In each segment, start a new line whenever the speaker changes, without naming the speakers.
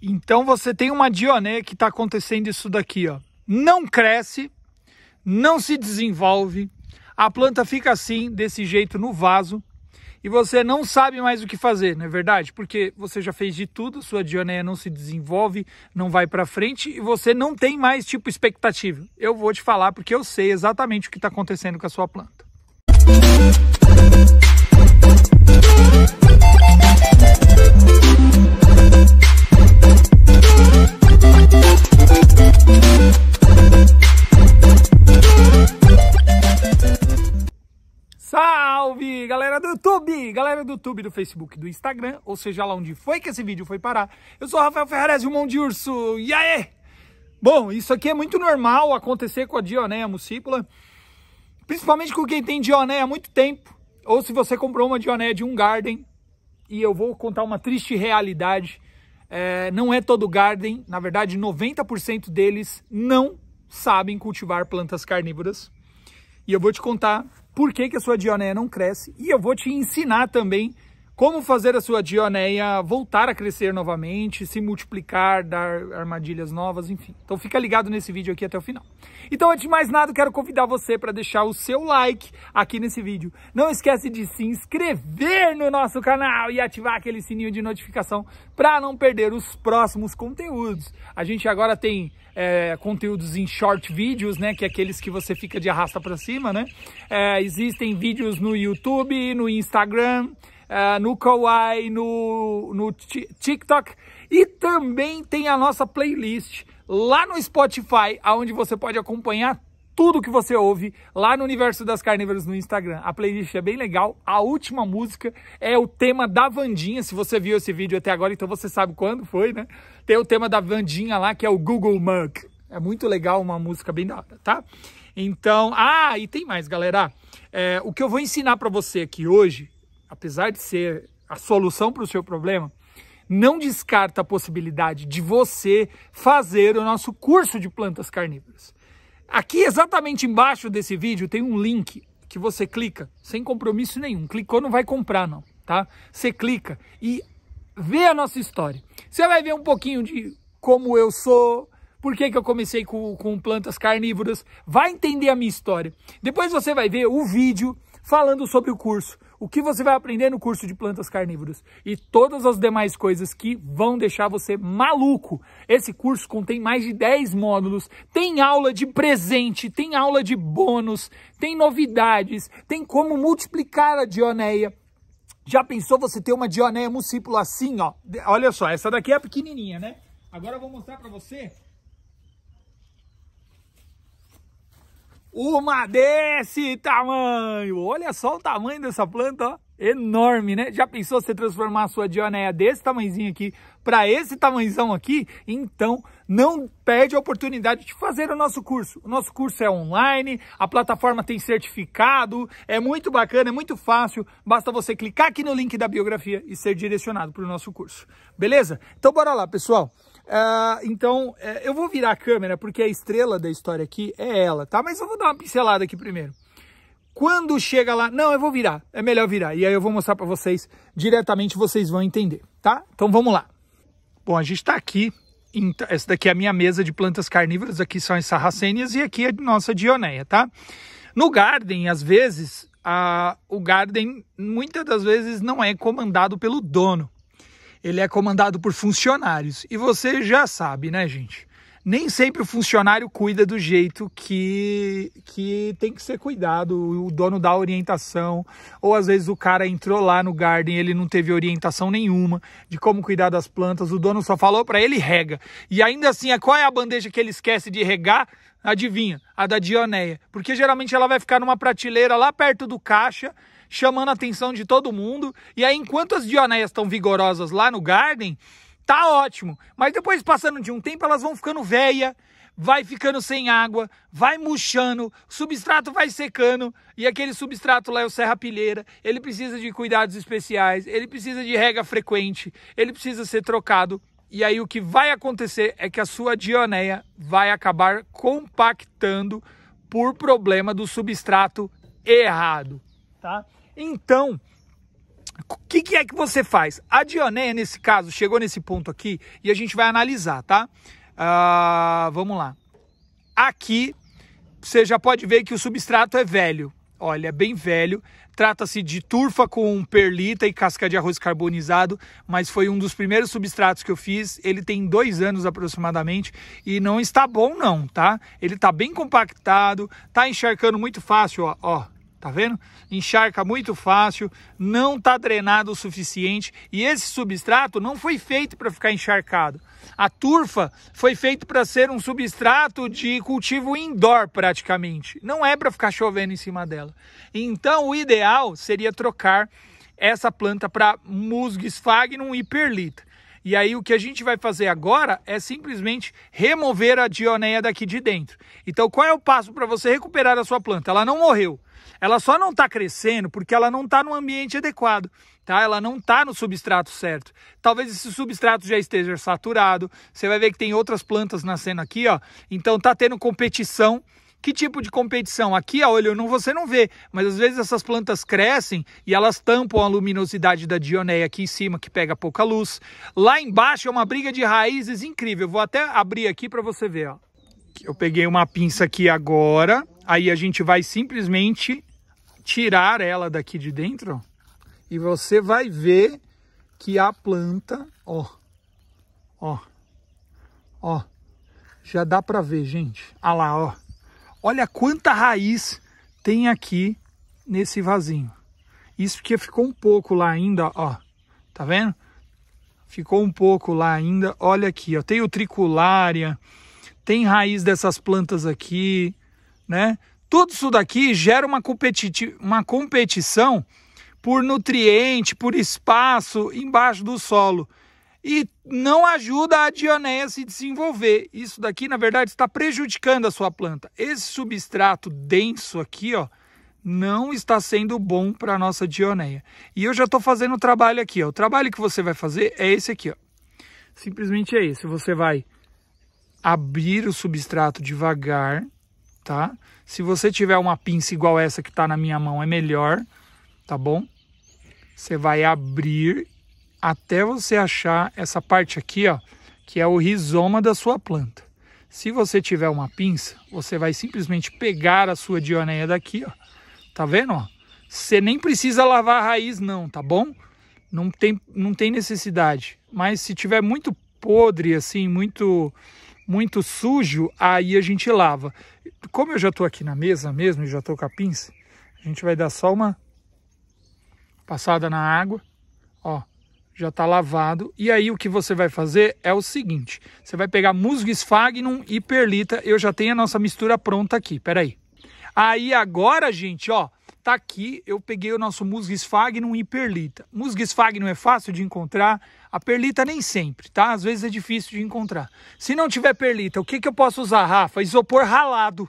Então você tem uma dioné que está acontecendo isso daqui, ó. Não cresce, não se desenvolve, a planta fica assim, desse jeito no vaso, e você não sabe mais o que fazer, não é verdade? Porque você já fez de tudo, sua dionéia não se desenvolve, não vai para frente e você não tem mais tipo expectativa. Eu vou te falar porque eu sei exatamente o que está acontecendo com a sua planta. YouTube, galera do YouTube, do Facebook, do Instagram, ou seja lá onde foi que esse vídeo foi parar. Eu sou Rafael Ferrarese, o Mão de Urso, e aí? Bom, isso aqui é muito normal acontecer com a Dionéia muscípula, principalmente com quem tem Dionéia há muito tempo, ou se você comprou uma Dionéia de um garden, e eu vou contar uma triste realidade, é, não é todo garden, na verdade 90% deles não sabem cultivar plantas carnívoras, e eu vou te contar por que, que a sua dionéia não cresce? E eu vou te ensinar também como fazer a sua dionéia voltar a crescer novamente, se multiplicar, dar armadilhas novas, enfim. Então fica ligado nesse vídeo aqui até o final. Então, antes de mais nada, quero convidar você para deixar o seu like aqui nesse vídeo. Não esquece de se inscrever no nosso canal e ativar aquele sininho de notificação para não perder os próximos conteúdos. A gente agora tem é, conteúdos em short vídeos, né? Que é aqueles que você fica de arrasta para cima, né? É, existem vídeos no YouTube, no Instagram, uh, no Kawaii, no, no TikTok e também tem a nossa playlist lá no Spotify, onde você pode acompanhar tudo que você ouve lá no Universo das Carnívoras no Instagram. A playlist é bem legal. A última música é o tema da Vandinha. Se você viu esse vídeo até agora, então você sabe quando foi, né? Tem o tema da Vandinha lá, que é o Google Mug. É muito legal, uma música bem da hora, tá? Então, ah, e tem mais, galera. É, o que eu vou ensinar para você aqui hoje apesar de ser a solução para o seu problema, não descarta a possibilidade de você fazer o nosso curso de plantas carnívoras. Aqui exatamente embaixo desse vídeo tem um link que você clica sem compromisso nenhum. Clicou não vai comprar não, tá? Você clica e vê a nossa história. Você vai ver um pouquinho de como eu sou, por que, que eu comecei com, com plantas carnívoras, vai entender a minha história. Depois você vai ver o vídeo falando sobre o curso o que você vai aprender no curso de plantas carnívoras e todas as demais coisas que vão deixar você maluco. Esse curso contém mais de 10 módulos, tem aula de presente, tem aula de bônus, tem novidades, tem como multiplicar a dioneia. Já pensou você ter uma dioneia muscípula assim, ó? Olha só, essa daqui é pequenininha, né? Agora eu vou mostrar para você uma desse tamanho. Olha só o tamanho dessa planta, ó. Enorme, né? Já pensou você transformar a sua dionéia desse tamanhozinho aqui para esse tamanhozão aqui? Então, não perde a oportunidade de fazer o nosso curso. O nosso curso é online, a plataforma tem certificado, é muito bacana, é muito fácil. Basta você clicar aqui no link da biografia e ser direcionado para o nosso curso. Beleza? Então, bora lá, pessoal. Uh, então, uh, eu vou virar a câmera porque a estrela da história aqui é ela, tá? Mas eu vou dar uma pincelada aqui primeiro. Quando chega lá, não, eu vou virar, é melhor virar. E aí eu vou mostrar para vocês diretamente, vocês vão entender, tá? Então vamos lá. Bom, a gente está aqui, essa daqui é a minha mesa de plantas carnívoras, aqui são as sarracênias e aqui é a nossa dioneia, tá? No garden, às vezes, a, o garden muitas das vezes não é comandado pelo dono ele é comandado por funcionários. E você já sabe, né, gente? Nem sempre o funcionário cuida do jeito que, que tem que ser cuidado. O dono dá orientação, ou às vezes o cara entrou lá no garden, ele não teve orientação nenhuma de como cuidar das plantas. O dono só falou para ele rega. E ainda assim, qual é a bandeja que ele esquece de regar? Adivinha? A da Dioneia. Porque geralmente ela vai ficar numa prateleira lá perto do caixa chamando a atenção de todo mundo. E aí, enquanto as dioneias estão vigorosas lá no Garden, tá ótimo. Mas depois, passando de um tempo, elas vão ficando velha, vai ficando sem água, vai murchando, substrato vai secando, e aquele substrato lá é o serrapilheira, ele precisa de cuidados especiais, ele precisa de rega frequente, ele precisa ser trocado. E aí o que vai acontecer é que a sua dioneia vai acabar compactando por problema do substrato errado, tá? Então, o que, que, é que você faz? A Dioneia, nesse caso, chegou nesse ponto aqui e a gente vai analisar, tá? Uh, vamos lá. Aqui, você já pode ver que o substrato é velho. Olha, é bem velho. Trata-se de turfa com perlita e casca de arroz carbonizado, mas foi um dos primeiros substratos que eu fiz. Ele tem dois anos aproximadamente e não está bom não, tá? Ele está bem compactado, tá encharcando muito fácil, ó, ó tá vendo? Encharca muito fácil, não tá drenado o suficiente e esse substrato não foi feito para ficar encharcado. A turfa foi feito para ser um substrato de cultivo indoor praticamente, não é para ficar chovendo em cima dela. Então o ideal seria trocar essa planta para musgo sphagnum e perlita. E aí o que a gente vai fazer agora é simplesmente remover a dioneia daqui de dentro. Então qual é o passo para você recuperar a sua planta? Ela não morreu. Ela só não está crescendo porque ela não está no ambiente adequado, tá? Ela não está no substrato certo. Talvez esse substrato já esteja saturado. Você vai ver que tem outras plantas nascendo aqui, ó. Então tá tendo competição. Que tipo de competição? Aqui a olho não você não vê, mas às vezes essas plantas crescem e elas tampam a luminosidade da dioneia aqui em cima, que pega pouca luz. Lá embaixo é uma briga de raízes incrível. vou até abrir aqui para você ver, ó. Eu peguei uma pinça aqui agora, aí a gente vai simplesmente tirar ela daqui de dentro, e você vai ver que a planta, ó, ó, ó, já dá para ver, gente. Olha lá, ó. Olha quanta raiz tem aqui nesse vasinho. Isso porque ficou um pouco lá ainda, ó. Tá vendo? Ficou um pouco lá ainda. Olha aqui, ó. Tem o triculária, tem raiz dessas plantas aqui, né? Tudo isso daqui gera uma, competi uma competição por nutriente, por espaço embaixo do solo. E não ajuda a dioneia a se desenvolver. Isso daqui, na verdade, está prejudicando a sua planta. Esse substrato denso aqui, ó, não está sendo bom para a nossa dioneia. E eu já estou fazendo o trabalho aqui. Ó. O trabalho que você vai fazer é esse aqui. Ó. Simplesmente é esse. Você vai abrir o substrato devagar, tá? Se você tiver uma pinça igual essa que está na minha mão, é melhor, tá bom? Você vai abrir até você achar essa parte aqui, ó, que é o rizoma da sua planta. Se você tiver uma pinça, você vai simplesmente pegar a sua dioneia daqui, ó. Tá vendo, ó? Você nem precisa lavar a raiz não, tá bom? Não tem, não tem necessidade. Mas se tiver muito podre assim, muito muito sujo, aí a gente lava. Como eu já estou aqui na mesa mesmo e já estou com a pinça, a gente vai dar só uma passada na água, ó, já está lavado. E aí o que você vai fazer é o seguinte, você vai pegar musgo sphagnum e perlita, eu já tenho a nossa mistura pronta aqui, peraí. Aí agora, gente, ó, tá aqui, eu peguei o nosso musgo sphagnum e perlita. Musgo sphagnum é fácil de encontrar, a perlita nem sempre, tá? Às vezes é difícil de encontrar. Se não tiver perlita, o que, que eu posso usar, Rafa? Isopor ralado.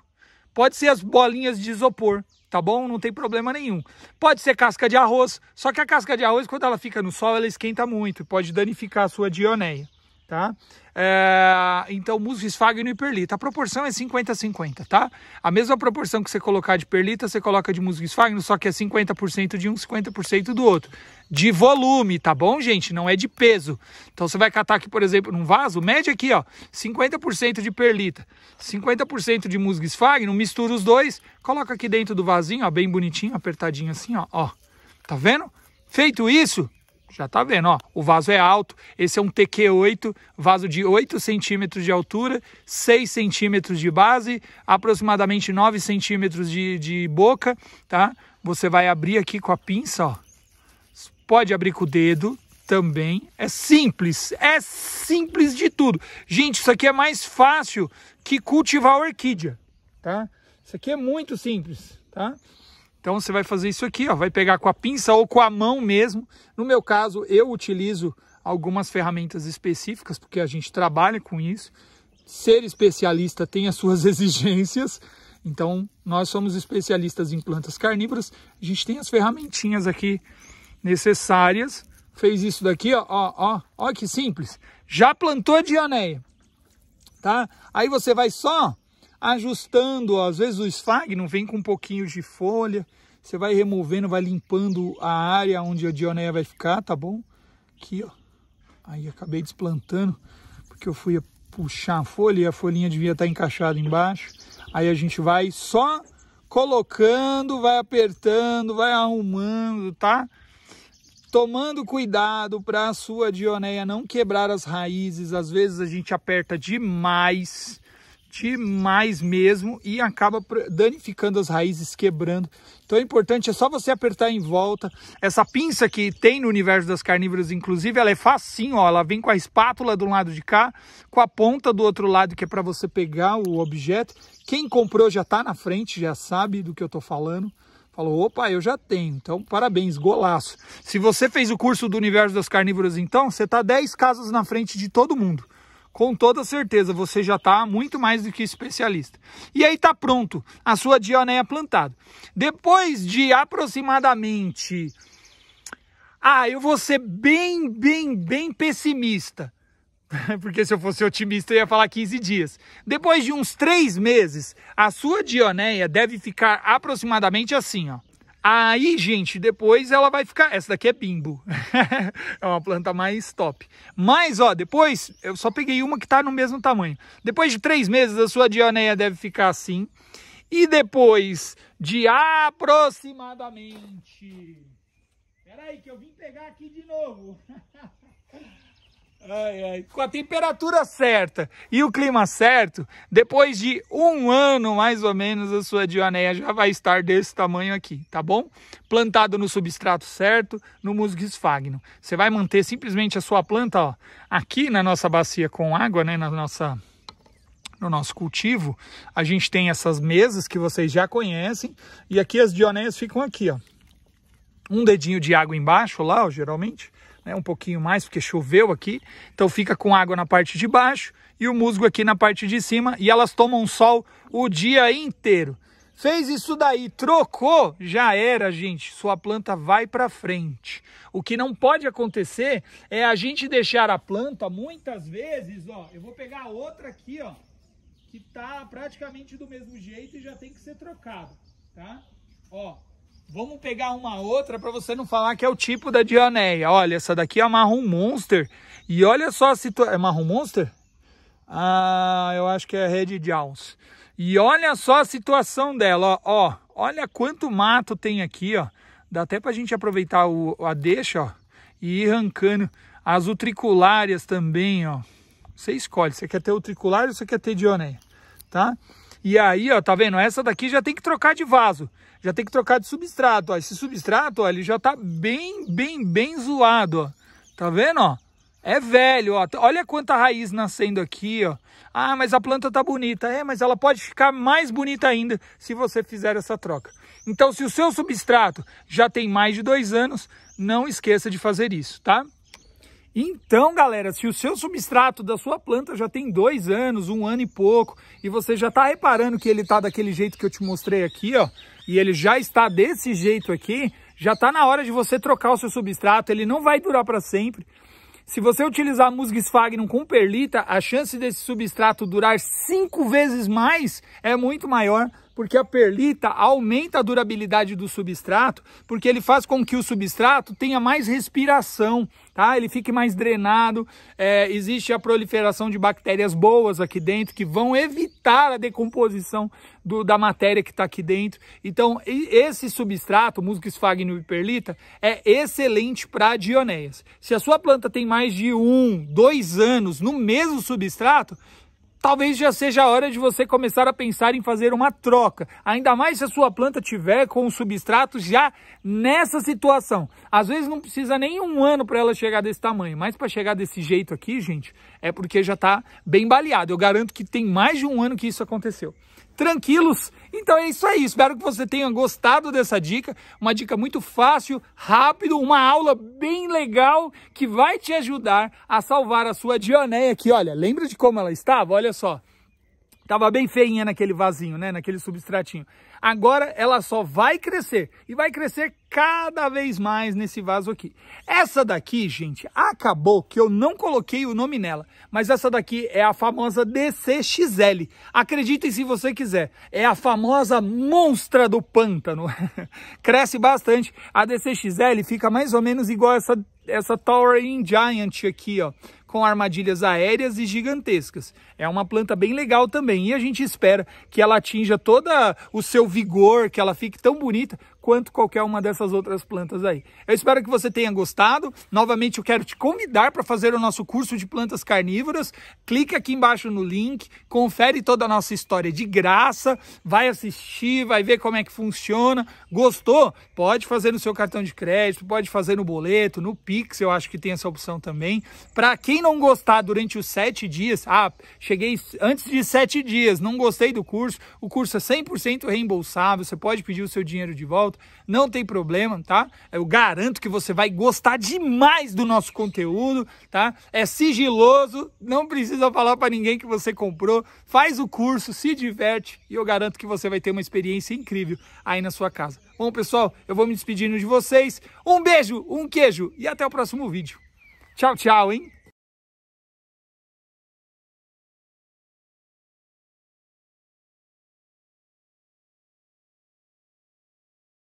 Pode ser as bolinhas de isopor, tá bom? Não tem problema nenhum. Pode ser casca de arroz, só que a casca de arroz, quando ela fica no sol, ela esquenta muito e pode danificar a sua dioneia tá? É, então, musgo, esfagno e perlita. A proporção é 50-50, tá? A mesma proporção que você colocar de perlita, você coloca de musgo esfagno, só que é 50% de um, 50% do outro. De volume, tá bom, gente? Não é de peso. Então, você vai catar aqui, por exemplo, num vaso, mede aqui, ó, 50% de perlita, 50% de musgo esfagno, mistura os dois, coloca aqui dentro do vasinho, ó, bem bonitinho, apertadinho assim, ó, ó. Tá vendo? Feito isso, já tá vendo, ó, o vaso é alto, esse é um TQ8, vaso de 8 centímetros de altura, 6 centímetros de base, aproximadamente 9 centímetros de, de boca, tá? Você vai abrir aqui com a pinça, ó, pode abrir com o dedo também, é simples, é simples de tudo. Gente, isso aqui é mais fácil que cultivar orquídea, tá? Isso aqui é muito simples, tá? Então você vai fazer isso aqui, ó, vai pegar com a pinça ou com a mão mesmo. No meu caso, eu utilizo algumas ferramentas específicas, porque a gente trabalha com isso. Ser especialista tem as suas exigências, então nós somos especialistas em plantas carnívoras. A gente tem as ferramentinhas aqui necessárias. Fez isso daqui, ó, ó, ó, ó que simples. Já plantou a dianeia, tá? Aí você vai só ajustando, às vezes o esfagno vem com um pouquinho de folha, Você vai removendo, vai limpando a área onde a dioneia vai ficar, tá bom? Aqui, ó. Aí acabei desplantando, porque eu fui puxar a folha e a folhinha devia estar encaixada embaixo. Aí a gente vai só colocando, vai apertando, vai arrumando, tá? Tomando cuidado para a sua dioneia não quebrar as raízes. Às vezes a gente aperta demais demais mesmo e acaba danificando as raízes, quebrando. Então é importante, é só você apertar em volta. Essa pinça que tem no universo das carnívoras, inclusive, ela é facinho, ó, ela vem com a espátula do lado de cá, com a ponta do outro lado, que é para você pegar o objeto. Quem comprou já está na frente, já sabe do que eu estou falando. Falou, opa, eu já tenho. Então, parabéns, golaço. Se você fez o curso do universo das carnívoras, então, você está 10 casas na frente de todo mundo com toda certeza você já está muito mais do que especialista. E aí está pronto a sua dioneia plantada. Depois de aproximadamente... Ah, eu vou ser bem, bem, bem pessimista. Porque se eu fosse otimista eu ia falar 15 dias. Depois de uns 3 meses, a sua dioneia deve ficar aproximadamente assim, ó. Aí, gente, depois ela vai ficar... Essa daqui é bimbo. é uma planta mais top. Mas, ó, depois eu só peguei uma que está no mesmo tamanho. Depois de três meses, a sua dioneia deve ficar assim. E depois de aproximadamente... Peraí que eu vim pegar aqui de novo. Ai, ai. Com a temperatura certa e o clima certo, depois de um ano mais ou menos, a sua dioneia já vai estar desse tamanho aqui, tá bom? Plantado no substrato certo, no musgo esfagno. Você vai manter simplesmente a sua planta ó, aqui na nossa bacia com água, né, na nossa, no nosso cultivo. A gente tem essas mesas que vocês já conhecem e aqui as dioneias ficam aqui, ó. Um dedinho de água embaixo lá, ó, geralmente né, um pouquinho mais, porque choveu aqui. Então fica com água na parte de baixo e o musgo aqui na parte de cima. E elas tomam sol o dia inteiro. Fez isso daí, trocou, já era, gente. Sua planta vai para frente. O que não pode acontecer é a gente deixar a planta, muitas vezes, ó, eu vou pegar outra aqui, ó, que tá praticamente do mesmo jeito e já tem que ser trocado, tá? Ó, Vamos pegar uma outra para você não falar que é o tipo da Dioneia. Olha, essa daqui é a Marrom Monster. E olha só a situação... É Marrom Monster? Ah, eu acho que é Red Jones. E olha só a situação dela, ó. ó. Olha quanto mato tem aqui, ó. Dá até pra gente aproveitar o, a deixa, ó. E ir arrancando. As utriculárias também, ó. Você escolhe, você quer ter utriculário ou você quer ter Dioneia, tá? E aí, ó, tá vendo? Essa daqui já tem que trocar de vaso já tem que trocar de substrato. Ó. Esse substrato, ó, ele já tá bem, bem, bem zoado, ó. Tá vendo, ó? É velho, ó. Olha quanta raiz nascendo aqui, ó. Ah, mas a planta tá bonita. É, mas ela pode ficar mais bonita ainda se você fizer essa troca. Então, se o seu substrato já tem mais de dois anos, não esqueça de fazer isso, tá? Então, galera, se o seu substrato da sua planta já tem dois anos, um ano e pouco, e você já está reparando que ele está daquele jeito que eu te mostrei aqui, ó, e ele já está desse jeito aqui, já está na hora de você trocar o seu substrato, ele não vai durar para sempre. Se você utilizar musgo sphagnum com perlita, a chance desse substrato durar cinco vezes mais é muito maior porque a perlita aumenta a durabilidade do substrato, porque ele faz com que o substrato tenha mais respiração, tá? Ele fique mais drenado, é, existe a proliferação de bactérias boas aqui dentro que vão evitar a decomposição do, da matéria que está aqui dentro. Então, esse substrato, musgo esfagno e perlita, é excelente para dioneias. Se a sua planta tem mais de um, dois anos no mesmo substrato, talvez já seja a hora de você começar a pensar em fazer uma troca. Ainda mais se a sua planta tiver com o substrato já nessa situação. Às vezes não precisa nem um ano para ela chegar desse tamanho, mas para chegar desse jeito aqui, gente, é porque já está bem baleado. Eu garanto que tem mais de um ano que isso aconteceu tranquilos. Então é isso aí, espero que você tenha gostado dessa dica, uma dica muito fácil, rápido, uma aula bem legal que vai te ajudar a salvar a sua Dioneia aqui, olha, lembra de como ela estava? Olha só, Tava bem feinha naquele vasinho, né? Naquele substratinho. Agora ela só vai crescer. E vai crescer cada vez mais nesse vaso aqui. Essa daqui, gente, acabou que eu não coloquei o nome nela. Mas essa daqui é a famosa DCXL. Acreditem se você quiser. É a famosa monstra do pântano. Cresce bastante. A DCXL fica mais ou menos igual essa, essa Towering Giant aqui, ó com armadilhas aéreas e gigantescas. É uma planta bem legal também e a gente espera que ela atinja todo o seu vigor, que ela fique tão bonita quanto qualquer uma dessas outras plantas aí. Eu espero que você tenha gostado. Novamente eu quero te convidar para fazer o nosso curso de plantas carnívoras. Clica aqui embaixo no link, confere toda a nossa história de graça, vai assistir, vai ver como é que funciona. Gostou? Pode fazer no seu cartão de crédito, pode fazer no boleto, no Pix, eu acho que tem essa opção também. Para quem não gostar durante os sete dias, ah, cheguei antes de sete dias, não gostei do curso, o curso é 100% reembolsável, você pode pedir o seu dinheiro de volta não tem problema, tá? Eu garanto que você vai gostar demais do nosso conteúdo, tá? É sigiloso, não precisa falar para ninguém que você comprou. Faz o curso, se diverte e eu garanto que você vai ter uma experiência incrível aí na sua casa. Bom, pessoal, eu vou me despedindo de vocês. Um beijo, um queijo e até o próximo vídeo. Tchau, tchau, hein?